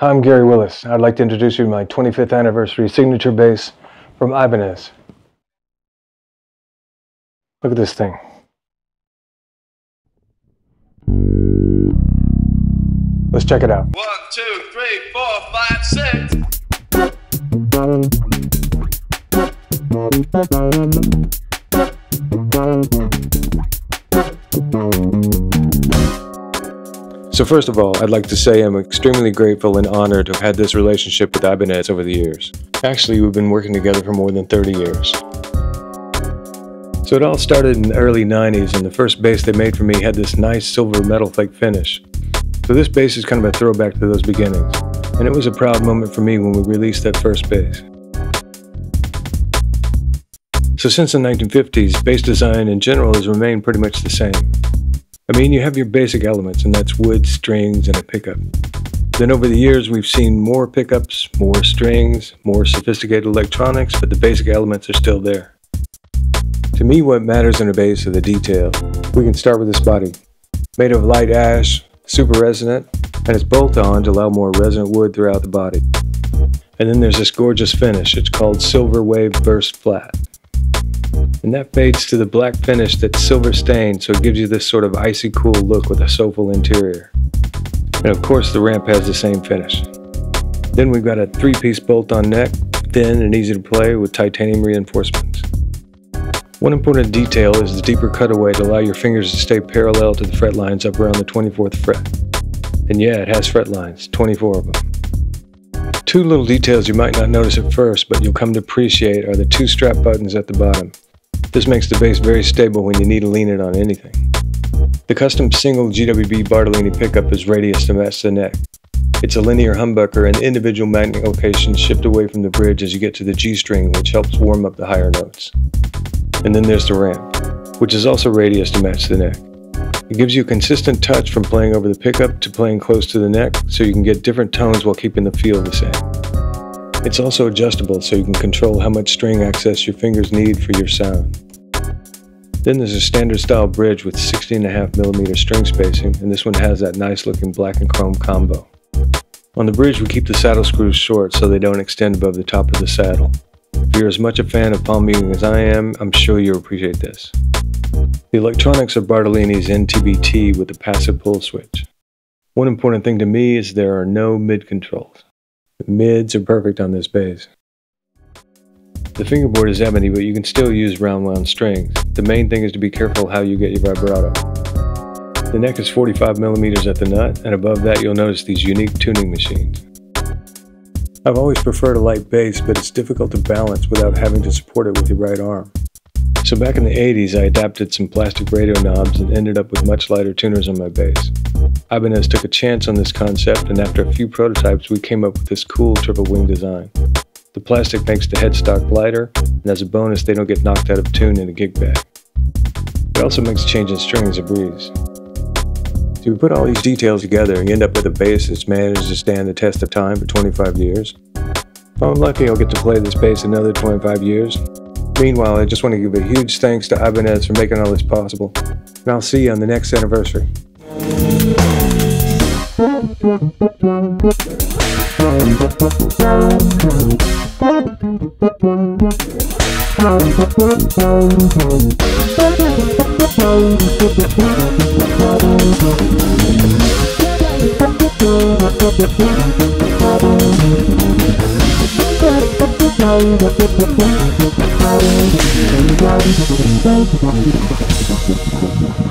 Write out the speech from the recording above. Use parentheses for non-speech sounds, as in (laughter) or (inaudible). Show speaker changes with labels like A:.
A: Hi, I'm Gary Willis. I'd like to introduce you to my 25th anniversary signature bass from Ibanez. Look at this thing. Let's check it out.
B: One, two, three, four, five, six.
A: So first of all, I'd like to say I'm extremely grateful and honored to have had this relationship with Ibanez over the years. Actually, we've been working together for more than 30 years. So it all started in the early 90s and the first bass they made for me had this nice silver metal flake finish. So this bass is kind of a throwback to those beginnings. And it was a proud moment for me when we released that first bass. So since the 1950s, bass design in general has remained pretty much the same. I mean, you have your basic elements, and that's wood, strings, and a pickup. Then over the years, we've seen more pickups, more strings, more sophisticated electronics, but the basic elements are still there. To me, what matters in a bass are the detail. We can start with this body. Made of light ash, super resonant, and it's bolt-on to allow more resonant wood throughout the body. And then there's this gorgeous finish. It's called Silver Wave Burst Flat and that fades to the black finish that's silver stained so it gives you this sort of icy cool look with a soulful interior. And of course the ramp has the same finish. Then we've got a three-piece bolt-on neck, thin and easy to play with titanium reinforcements. One important detail is the deeper cutaway to allow your fingers to stay parallel to the fret lines up around the 24th fret. And yeah, it has fret lines, 24 of them. Two little details you might not notice at first, but you'll come to appreciate are the two strap buttons at the bottom. This makes the bass very stable when you need to lean it on anything. The custom single GWB Bartolini pickup is radius to match the neck. It's a linear humbucker and individual magnet locations shift away from the bridge as you get to the G string, which helps warm up the higher notes. And then there's the ramp, which is also radius to match the neck. It gives you a consistent touch from playing over the pickup to playing close to the neck, so you can get different tones while keeping the feel the same. It's also adjustable so you can control how much string access your fingers need for your sound. Then there's a standard style bridge with 16.5mm string spacing, and this one has that nice looking black and chrome combo. On the bridge we keep the saddle screws short so they don't extend above the top of the saddle. If you're as much a fan of palm muting as I am, I'm sure you'll appreciate this. The electronics are Bartolini's NTBT with a passive pull switch. One important thing to me is there are no mid controls. The mids are perfect on this bass. The fingerboard is ebony, but you can still use round wound strings. The main thing is to be careful how you get your vibrato. The neck is 45 millimeters at the nut, and above that you'll notice these unique tuning machines. I've always preferred a light bass, but it's difficult to balance without having to support it with your right arm. So back in the 80s, I adapted some plastic radio knobs and ended up with much lighter tuners on my bass. Ibanez took a chance on this concept, and after a few prototypes, we came up with this cool triple wing design. The plastic makes the headstock lighter, and as a bonus, they don't get knocked out of tune in a gig bag. It also makes changing strings a breeze. So we put all these details together, and you end up with a bass that's managed to stand the test of time for 25 years. If I'm lucky, I'll get to play this bass another 25 years. Meanwhile, I just want to give a huge thanks to Ibanez for making all this possible, and I'll see you on the next anniversary. (laughs) Thank you.